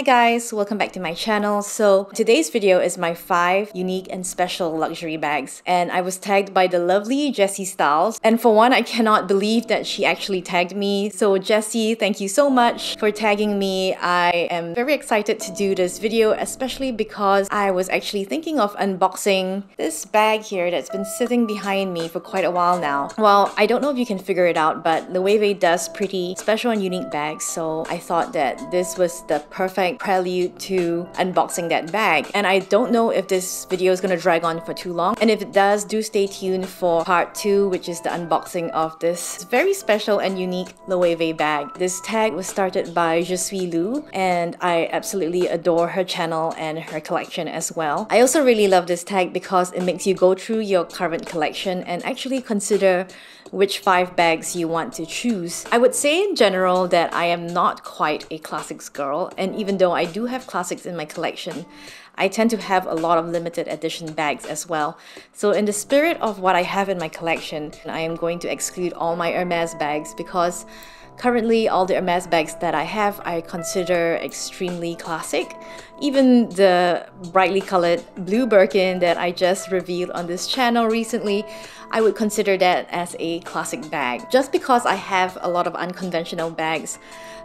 Hi guys, welcome back to my channel. So today's video is my 5 unique and special luxury bags and I was tagged by the lovely Jessie Styles and for one I cannot believe that she actually tagged me. So Jessie, thank you so much for tagging me. I am very excited to do this video especially because I was actually thinking of unboxing this bag here that's been sitting behind me for quite a while now. Well, I don't know if you can figure it out but Loewe does pretty special and unique bags so I thought that this was the perfect perfect prelude to unboxing that bag. And I don't know if this video is gonna drag on for too long. And if it does, do stay tuned for part 2, which is the unboxing of this very special and unique Loewe bag. This tag was started by Je suis Lou, and I absolutely adore her channel and her collection as well. I also really love this tag because it makes you go through your current collection and actually consider which five bags you want to choose. I would say in general that I am not quite a classics girl and even though I do have classics in my collection, I tend to have a lot of limited edition bags as well. So in the spirit of what I have in my collection, I am going to exclude all my Hermes bags because Currently, all the Hermes bags that I have I consider extremely classic. Even the brightly colored blue Birkin that I just revealed on this channel recently, I would consider that as a classic bag. Just because I have a lot of unconventional bags,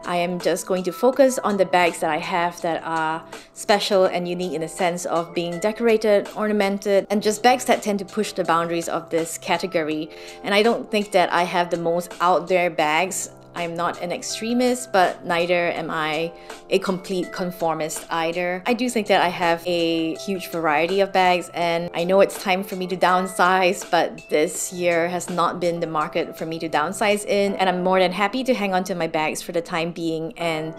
I am just going to focus on the bags that I have that are special and unique in the sense of being decorated, ornamented, and just bags that tend to push the boundaries of this category. And I don't think that I have the most out there bags I'm not an extremist, but neither am I a complete conformist either. I do think that I have a huge variety of bags and I know it's time for me to downsize, but this year has not been the market for me to downsize in and I'm more than happy to hang on to my bags for the time being and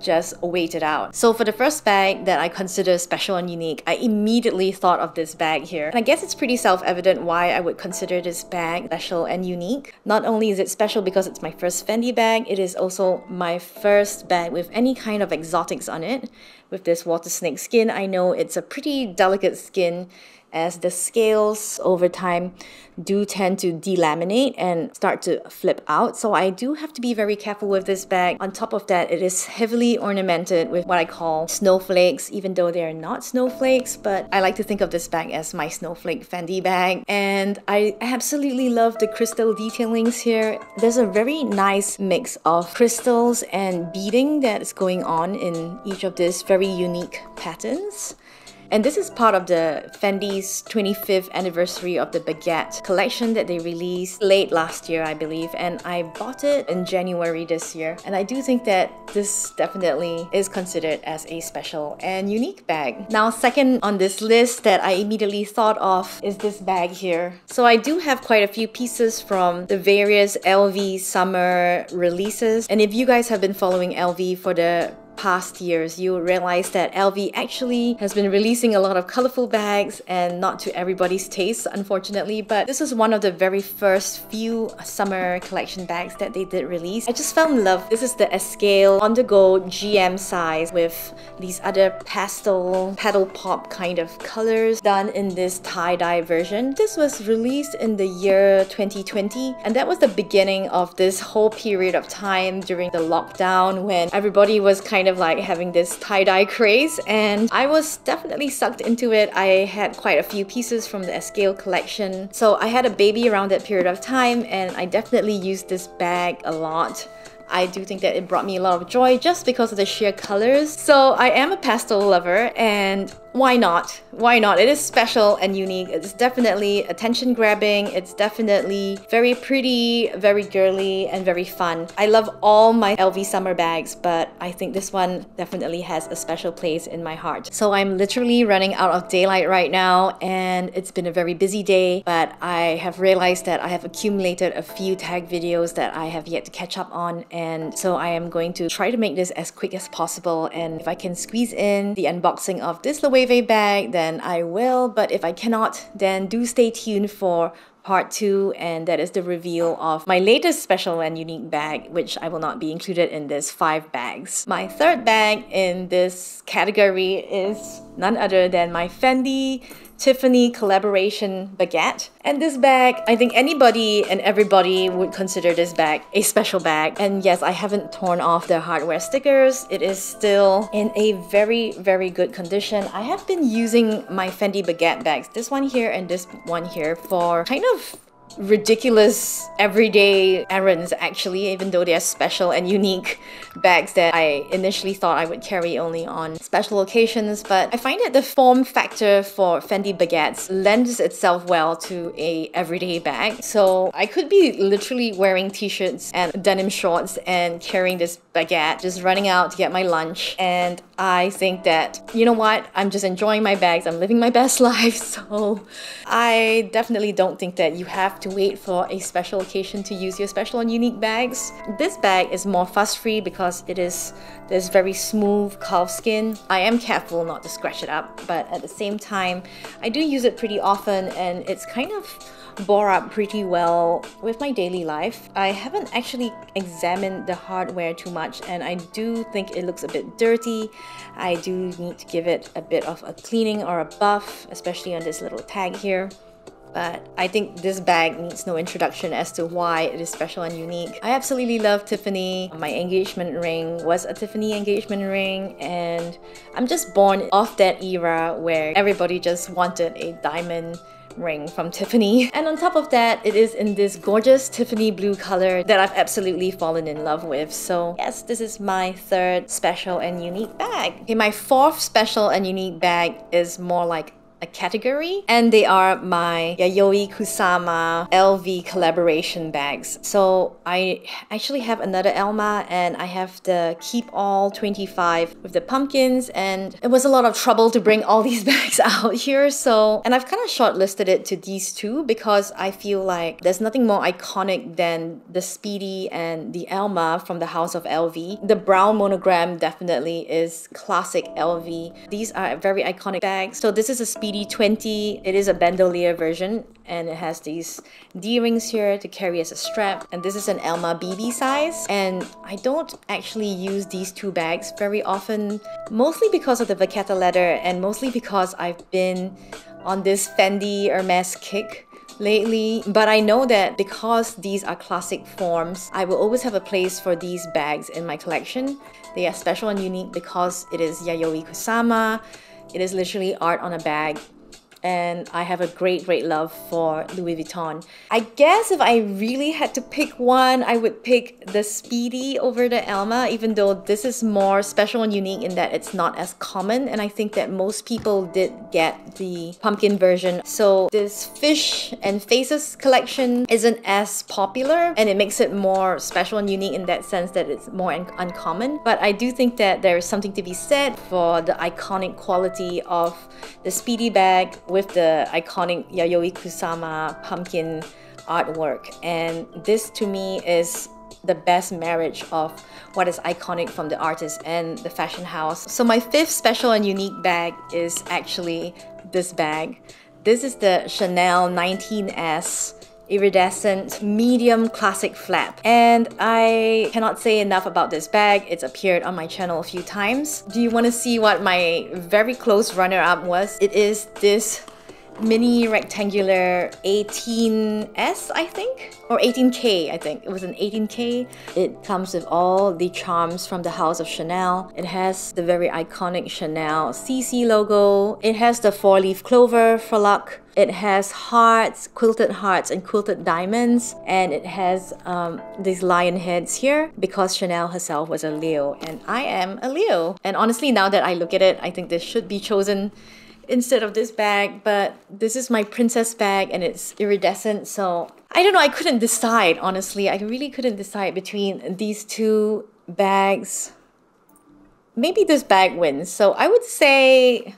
just wait it out. So for the first bag that I consider special and unique, I immediately thought of this bag here. And I guess it's pretty self-evident why I would consider this bag special and unique. Not only is it special because it's my first Fendi bag, it is also my first bag with any kind of exotics on it. With this water snake skin, I know it's a pretty delicate skin as the scales over time do tend to delaminate and start to flip out. So I do have to be very careful with this bag. On top of that, it is heavily ornamented with what I call snowflakes, even though they are not snowflakes, but I like to think of this bag as my snowflake Fendi bag. And I absolutely love the crystal detailings here. There's a very nice mix of crystals and beading that's going on in each of these very unique patterns. And this is part of the Fendi's 25th anniversary of the Baguette collection that they released late last year, I believe. And I bought it in January this year. And I do think that this definitely is considered as a special and unique bag. Now, second on this list that I immediately thought of is this bag here. So I do have quite a few pieces from the various LV summer releases. And if you guys have been following LV for the past years, you realize that LV actually has been releasing a lot of colorful bags and not to everybody's taste, unfortunately. But this was one of the very first few summer collection bags that they did release. I just fell in love. This is the Escale on the go GM size with these other pastel petal pop kind of colors done in this tie-dye version. This was released in the year 2020 and that was the beginning of this whole period of time during the lockdown when everybody was kind kind of like having this tie-dye craze and I was definitely sucked into it. I had quite a few pieces from the Escale collection. So I had a baby around that period of time and I definitely used this bag a lot. I do think that it brought me a lot of joy just because of the sheer colors. So I am a pastel lover and why not? Why not? It is special and unique. It's definitely attention grabbing. It's definitely very pretty, very girly, and very fun. I love all my LV summer bags, but I think this one definitely has a special place in my heart. So I'm literally running out of daylight right now, and it's been a very busy day, but I have realized that I have accumulated a few tag videos that I have yet to catch up on, and so I am going to try to make this as quick as possible, and if I can squeeze in the unboxing of this Loewe bag, then I will. But if I cannot, then do stay tuned for part two, and that is the reveal of my latest special and unique bag, which I will not be included in this five bags. My third bag in this category is none other than my Fendi Tiffany collaboration baguette. And this bag, I think anybody and everybody would consider this bag a special bag. And yes, I haven't torn off the hardware stickers. It is still in a very, very good condition. I have been using my Fendi baguette bags, this one here and this one here for kind of ridiculous everyday errands actually even though they're special and unique bags that I initially thought I would carry only on special occasions. But I find that the form factor for Fendi baguettes lends itself well to a everyday bag. So I could be literally wearing t-shirts and denim shorts and carrying this baguette just running out to get my lunch. And I think that you know what? I'm just enjoying my bags. I'm living my best life. So I definitely don't think that you have to to wait for a special occasion to use your special and unique bags. This bag is more fuss free because it is this very smooth calf skin. I am careful not to scratch it up, but at the same time, I do use it pretty often and it's kind of bore up pretty well with my daily life. I haven't actually examined the hardware too much and I do think it looks a bit dirty. I do need to give it a bit of a cleaning or a buff, especially on this little tag here but I think this bag needs no introduction as to why it is special and unique. I absolutely love Tiffany. My engagement ring was a Tiffany engagement ring and I'm just born off that era where everybody just wanted a diamond ring from Tiffany. And on top of that, it is in this gorgeous Tiffany blue color that I've absolutely fallen in love with. So yes, this is my third special and unique bag. Okay, my fourth special and unique bag is more like a category and they are my Yayoi Kusama LV collaboration bags. So I actually have another Alma and I have the Keepall 25 with the pumpkins and it was a lot of trouble to bring all these bags out here. So, and I've kind of shortlisted it to these two because I feel like there's nothing more iconic than the Speedy and the Alma from the house of LV. The brown monogram definitely is classic LV. These are very iconic bags. So this is a Speedy BD20. It is a bandolier version and it has these D-rings here to carry as a strap. And this is an Alma BB size. And I don't actually use these two bags very often, mostly because of the vachetta leather and mostly because I've been on this Fendi Hermes kick lately, but I know that because these are classic forms, I will always have a place for these bags in my collection. They are special and unique because it is Yayoi Kusama, it is literally art on a bag and I have a great, great love for Louis Vuitton. I guess if I really had to pick one, I would pick the Speedy over the Alma, even though this is more special and unique in that it's not as common. And I think that most people did get the pumpkin version. So this fish and faces collection isn't as popular and it makes it more special and unique in that sense that it's more un uncommon. But I do think that there is something to be said for the iconic quality of the Speedy bag with the iconic Yayoi Kusama pumpkin artwork. And this to me is the best marriage of what is iconic from the artist and the fashion house. So my fifth special and unique bag is actually this bag. This is the Chanel 19S iridescent medium classic flap. And I cannot say enough about this bag. It's appeared on my channel a few times. Do you want to see what my very close runner-up was? It is this mini rectangular 18S, I think, or 18K, I think. It was an 18K. It comes with all the charms from the house of Chanel. It has the very iconic Chanel CC logo. It has the four-leaf clover for luck. It has hearts, quilted hearts and quilted diamonds. And it has um, these lion heads here because Chanel herself was a Leo and I am a Leo. And honestly, now that I look at it, I think this should be chosen instead of this bag, but this is my princess bag and it's iridescent, so I don't know, I couldn't decide, honestly. I really couldn't decide between these two bags. Maybe this bag wins, so I would say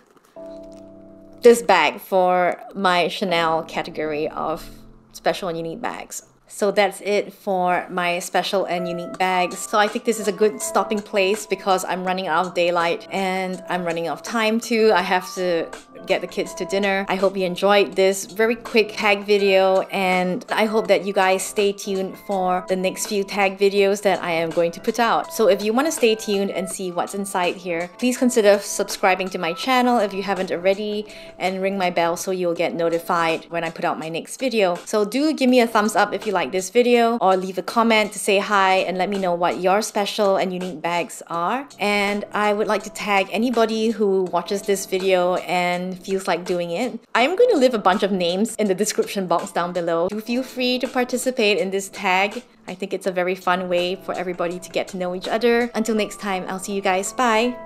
this bag for my Chanel category of special and unique bags. So that's it for my special and unique bags. So I think this is a good stopping place because I'm running out of daylight and I'm running out of time too. I have to get the kids to dinner. I hope you enjoyed this very quick tag video and I hope that you guys stay tuned for the next few tag videos that I am going to put out. So if you want to stay tuned and see what's inside here, please consider subscribing to my channel if you haven't already and ring my bell so you'll get notified when I put out my next video. So do give me a thumbs up if you like this video or leave a comment to say hi and let me know what your special and unique bags are. And I would like to tag anybody who watches this video and feels like doing it. I am going to leave a bunch of names in the description box down below. Do feel free to participate in this tag. I think it's a very fun way for everybody to get to know each other. Until next time, I'll see you guys. Bye!